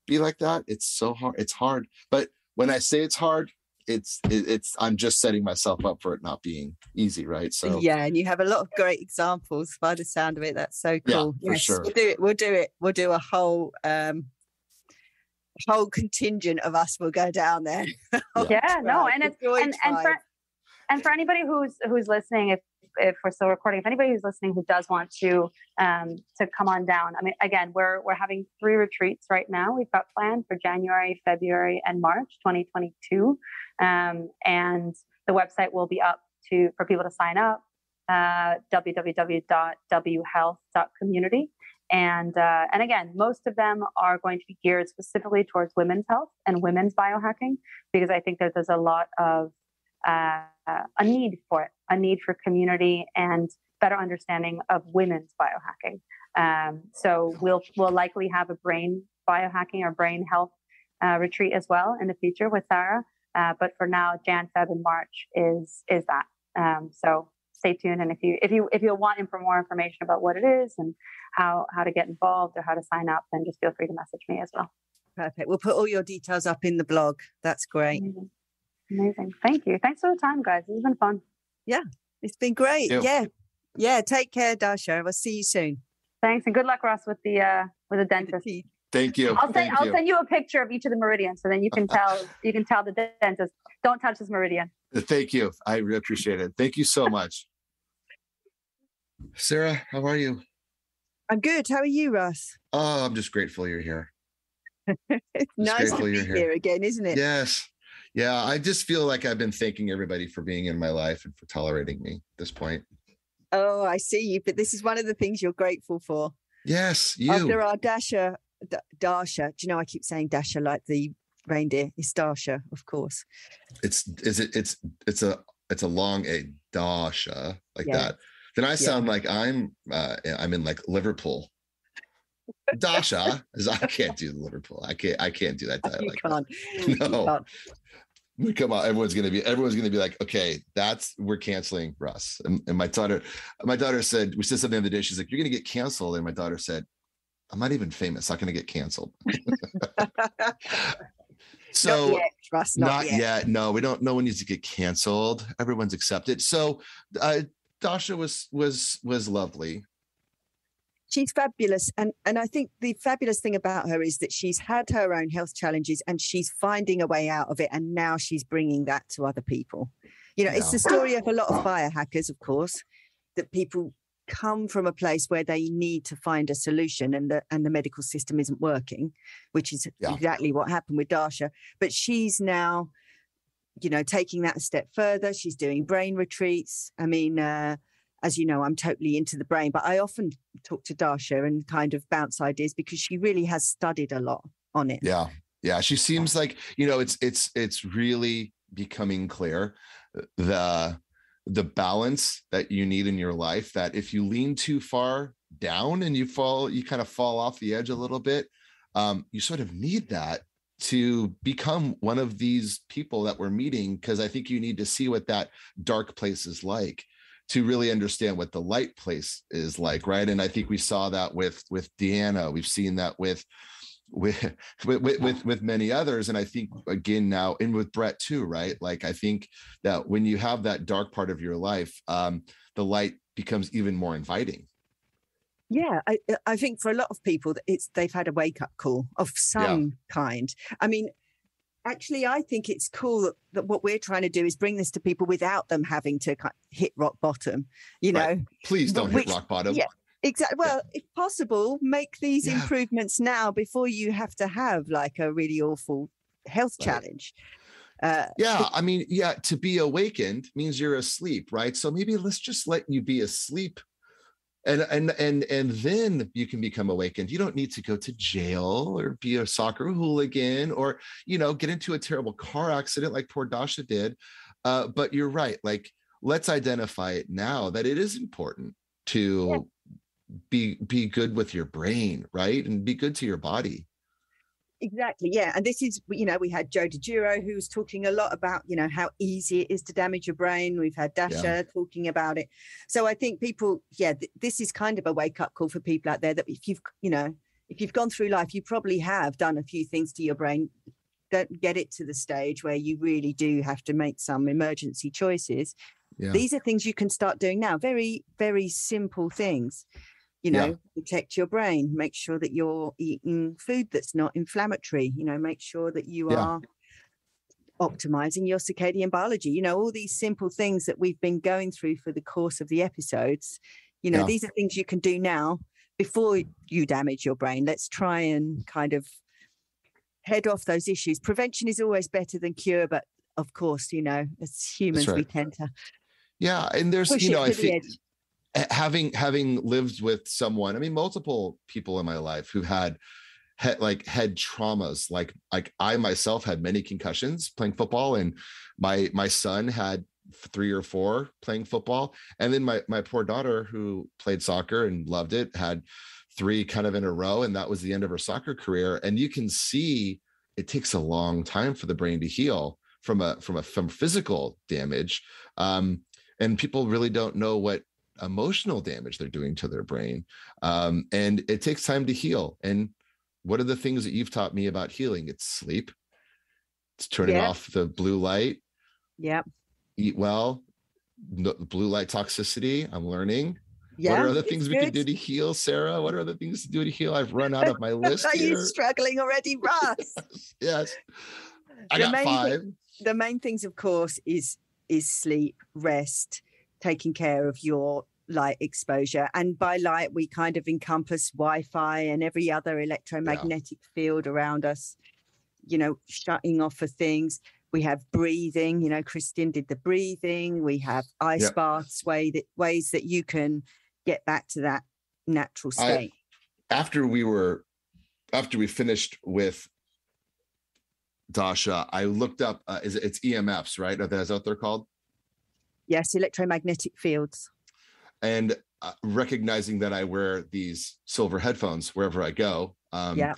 be like that it's so hard it's hard but when i say it's hard it's it, it's i'm just setting myself up for it not being easy right so yeah, and you have a lot of great examples by the sound of it. That's so cool. Yeah, for sure. We'll do it. We'll do it. We'll do a whole um whole contingent of us will go down there. Yeah, no, and it's Joy and, and for and for anybody who's who's listening, if if we're still recording, if anybody who's listening who does want to um to come on down, I mean, again, we're we're having three retreats right now. We've got planned for January, February, and March 2022, um, and the website will be up to for people to sign up. Uh, www.whealth.community. And uh, and again, most of them are going to be geared specifically towards women's health and women's biohacking because I think that there's a lot of uh, a need for it, a need for community and better understanding of women's biohacking. Um, so we'll we'll likely have a brain biohacking or brain health uh, retreat as well in the future with Sarah. Uh, but for now, Jan, Feb, and March is is that. Um, so stay tuned, and if you if you if you want info more information about what it is and how how to get involved or how to sign up, then just feel free to message me as well. Perfect. We'll put all your details up in the blog. That's great. Amazing. Amazing. Thank you. Thanks for the time, guys. It's been fun. Yeah, it's been great. you. Yeah. Yeah. Take care, Dasha. We'll see you soon. Thanks and good luck, Ross, with the uh, with the dentist. Thank you. I'll send Thank I'll you. send you a picture of each of the meridians, so then you can tell you can tell the dentist, don't touch this meridian. Thank you. I really appreciate it. Thank you so much. Sarah, how are you? I'm good. How are you, Russ? Oh, I'm just grateful you're here. It's nice to be here. here. again, isn't it? Yes. Yeah. I just feel like I've been thanking everybody for being in my life and for tolerating me at this point. Oh, I see you. But this is one of the things you're grateful for. Yes, you. After our Dasha, D- Dasha, do you know I keep saying Dasha like the reindeer? It's Dasha, of course. it's is it it's it's a it's a long a dasha like Yeah. that. Then I sound like I'm uh I'm in like Liverpool. Dasha, is I can't do Liverpool. I can't I can't do that You dialect. can't. You No. can't. Come on, everyone's gonna be everyone's gonna be like, okay, that's we're canceling Russ. And, and my daughter, my daughter said, we said something the other day. She's like, You're gonna get canceled. And my daughter said, I'm not even famous. Not gonna get canceled. so not yet, Russ. Not, not, yet. yet. No, we don't. No one needs to get canceled. Everyone's accepted. So, uh, Dasha was was was lovely. She's fabulous, and and I think the fabulous thing about her is that she's had her own health challenges, and she's finding a way out of it, and now she's bringing that to other people. You know, it's the story of a lot of biohackers, of course, that people come from a place where they need to find a solution, and the and the medical system isn't working, which is Yeah. exactly what happened with Dasha. But she's now, you know, taking that a step further. She's doing brain retreats. I mean. Uh, as you know, I'm totally into the brain, but I often talk to Dasha and kind of bounce ideas because she really has studied a lot on it. Yeah, yeah. She seems like you know. It's it's it's really becoming clear uh, the the balance that you need in your life. That if you lean too far down and you fall, you kind of fall off the edge a little bit. Um, you sort of need that to become one of these people that we're meeting because I think you need to see what that dark place is like to really understand what the light place is like right? And i think we saw that with with deanna. We've seen that with with with with, with many others. And i think again now and with brett too right? Like i think that when you have that dark part of your life um the light becomes even more inviting Yeah, I, uh, I think for a lot of people, it's they've had a wake up call of some kind. I mean, actually, I think it's cool that, that what we're trying to do is bring this to people without them having to hit rock bottom. You know, Right. please don't Which- hit rock bottom yeah. exactly. Well, if possible, make these Yeah. improvements now before you have to have like a really awful health Right. challenge. Uh, yeah i mean yeah to be awakened means you're asleep right so maybe let's just let you be asleep and and and and then you can become awakened. You don't need to go to jail or be a soccer hooligan or you know get into a terrible car accident like poor dasha did. Uh, but you're right like let's identify it now that it is important to be be good with your brain right? And be good to your body Exactly. Yeah. And this is, you know, we had Joe DiDuro who was talking a lot about, you know, how easy it is to damage your brain. We've had Dasha talking about it. So I think people, yeah, th- this is kind of a wake up call for people out there that if you've, you know, if you've gone through life, you probably have done a few things to your brain. Don't get it to the stage where you really do have to make some emergency choices. yeah These are things you can start doing now. Very, very simple things. You Yeah. know, protect your brain, make sure that you're eating food that's not inflammatory, you know, make sure that you Yeah. are optimizing your circadian biology. You know, all these simple things that we've been going through for the course of the episodes. You know, Yeah. these are things you can do now before you damage your brain. Let's try and kind of head off those issues. Prevention is always better than cure, but of course, you know, as humans, we tend to yeah and there's push you know i the think edge. Ha- having having lived with someone i mean multiple people in my life who had had like head traumas like like i myself had many concussions playing football and my my son had three or four playing football and then my my poor daughter who played soccer and loved it had three kind of in a row and that was the end of her soccer career and you can see it takes a long time for the brain to heal from a from a from physical damage um and people really don't know what emotional damage they're doing to their brain um, and it takes time to heal and what are the things that you've taught me about healing it's sleep it's turning off the blue light Yep. eat well no, blue light toxicity i'm learning Yeah. what are other things we can do to heal, Sarah? What are other things to do to heal? I've run out of my list Are you struggling already, Russ? yes. I The got main five. thing- the main things, of course, is is sleep, rest, taking care of your light exposure. And by light, we kind of encompass Wi-Fi and every other electromagnetic field around us. You know, shutting off for things. We have breathing. You know, Christian did the breathing. We have ice Yep. baths, way that ways that you can get back to that natural I- state. after we were after we finished with Dasha, I looked up uh, is it, it's EMFs, right? That is what they're called? Yes, electromagnetic fields. And uh, recognizing that I wear these silver headphones wherever I go, um, Yeah.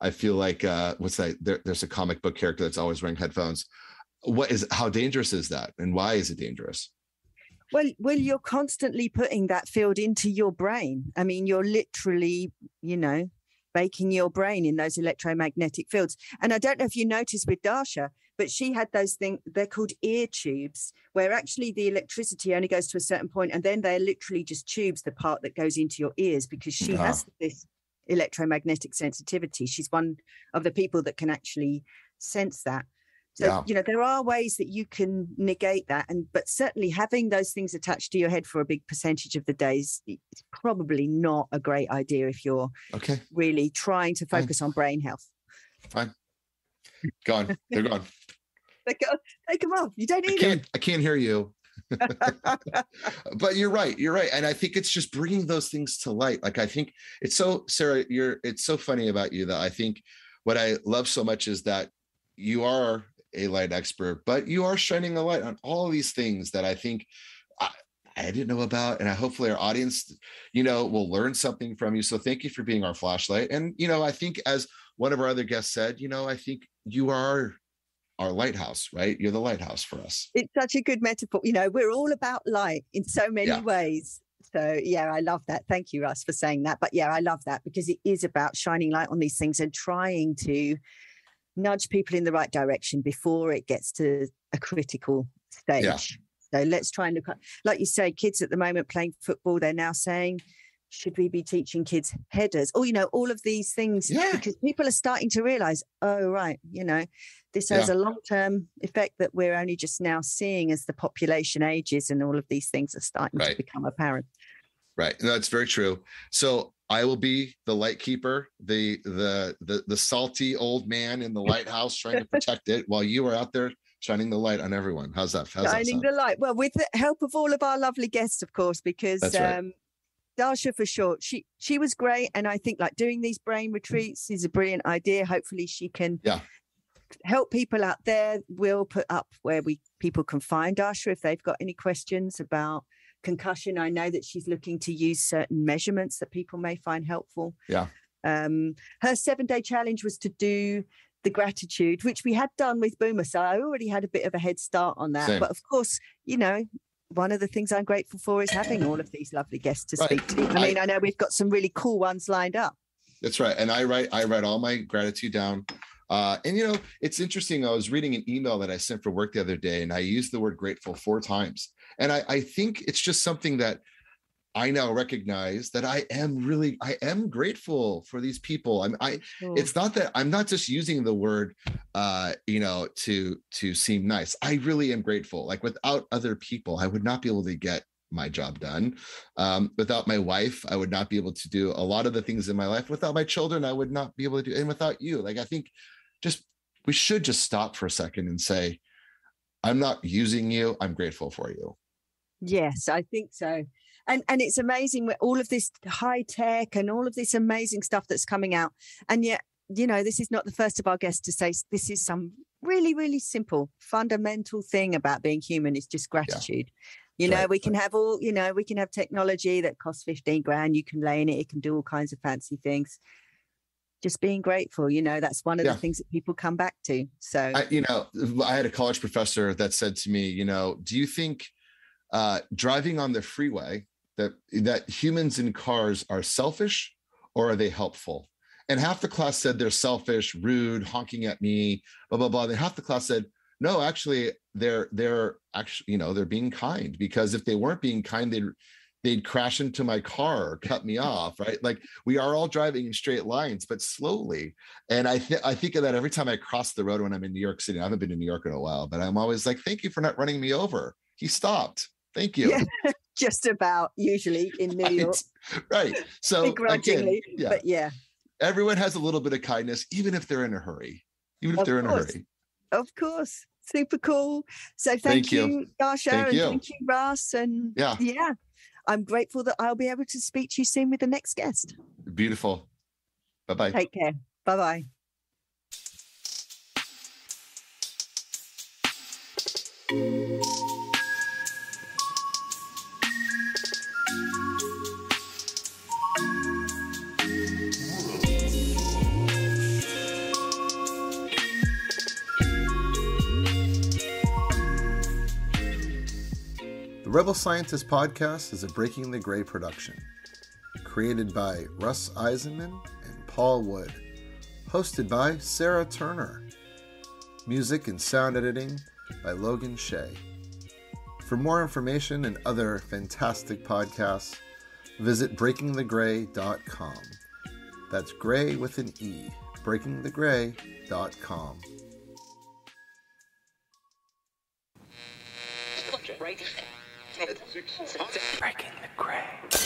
I feel like uh, what's that? There, there's a comic book character that's always wearing headphones. What is how dangerous is that, and why is it dangerous? Well, well, you're constantly putting that field into your brain. I mean, you're literally, you know, baking your brain in those electromagnetic fields. And I don't know if you noticed with Dasha, but she had those things, they're called ear tubes, where actually the electricity only goes to a certain point, and then they're literally just tubes, the part that goes into your ears, because she Ah. has this electromagnetic sensitivity. She's one of the people that can actually sense that. So, Yeah. you know, there are ways that you can negate that. And, but certainly having those things attached to your head for a big percentage of the days is probably not a great idea if you're Okay, really trying to Fine. focus on brain health. Fine. Gone. They're gone. Take, it- take them off. You don't I need them. can't. I can't hear you. but you're right you're right and i think it's just bringing those things to light like i think it's so sarah you're it's so funny about you that i think what i love so much is that you are a light expert but you are shining a light on all these things that i think I, I didn't know about and i hopefully our audience you know will learn something from you so thank you for being our flashlight and you know i think as one of our other guests said you know i think you are our lighthouse right you're the lighthouse for us It's such a good metaphor. You know, we're all about light in so many Yeah. ways. So, yeah, I love that. Thank you, Russ, for saying that. But yeah, I love that because it is about shining light on these things and trying to nudge people in the right direction before it gets to a critical stage. Yeah. So let's try and look at, like you say, kids at the moment playing football, they're now saying, should we be teaching kids headers? Or, you know, all of these things Yeah. because people are starting to realize, oh, right, you know, this has a long term effect that we're only just now seeing as the population ages and all of these things are starting to become apparent. Right. No, that's very true. So I will be the light keeper, the the the the salty old man in the lighthouse trying to protect it while you are out there shining the light on everyone. How's that? How's shining sound? the light. Well, with the help of all of our lovely guests, of course, because right. um, Dasha for sure. she she was great, and I think like doing these brain retreats is a brilliant idea. Hopefully, she can Yeah. help people out there. We'll put up where we people can find Dasha if they've got any questions about concussion. I know that she's looking to use certain measurements that people may find helpful. Yeah. Um, her seven day challenge was to do the gratitude, which we had done with Boomer. So I already had a bit of a head start on that. Same. But of course, you know, one of the things I'm grateful for is having all of these lovely guests to Right. speak to. I I- mean, I know we've got some really cool ones lined up. That's right. And I write I write all my gratitude down. Uh, and you know, it's interesting. I was reading an email that I sent for work the other day, and I used the word grateful four times. And I, I think it's just something that I now recognize that I am really I am grateful for these people. I'm I it's not that i'm not just using the word uh you know to to seem nice. I really am grateful. Like without other people i would not be able to get my job done. Um without my wife i would not be able to do a lot of the things in my life. Without my children i would not be able to do and without you. Like i think just we should just stop for a second and say i'm not using you i'm grateful for you. Yes, I think so. And and it's amazing with all of this high tech and all of this amazing stuff that's coming out. And yet, you know, this is not the first of our guests to say this is some really, really simple, fundamental thing about being human is just gratitude. You know, right, we can have all, you know, we can have technology that costs 15 grand. You can lay in it, it can do all kinds of fancy things. Just being grateful, you know, that's one of Yeah. the things that people come back to. So I, you know, I had a college professor that said to me, you know, do you think uh, driving on the freeway that that humans in cars are selfish or are they helpful? And half the class said they're selfish, rude, honking at me, blah blah blah. Then half the class said, no, actually, they're they're actually, you know, they're being kind because if they weren't being kind, they'd they'd crash into my car, or cut me off, right? Like we are all driving in straight lines, but slowly. And I think I think of that every time I cross the road when I'm in New York City. I haven't been to New York in a while, but I'm always like, thank you for not running me over. He stopped. Thank you. Yeah, just about usually in New York. Right. right. So begrudgingly, again, yeah. but yeah. Everyone has a little bit of kindness, even if they're in a hurry. Even if of they're course. in a hurry. Of course. Super cool. So thank, Thank you, you. Dasha, Thank and you. thank you, Russ. And Yeah. yeah, I'm grateful that I'll be able to speak to you soon with the next guest. Beautiful. Bye bye. Take care. Bye bye. The Rebel Scientist podcast is a Breaking the Grey production, created by Russ Eisenman and Paul Wood, hosted by Sarah Turner, music and sound editing by Logan Shea. For more information and other fantastic podcasts, visit breakingthegrey.com. That's gray with an E, breakingthegrey.com. Breaking the grey.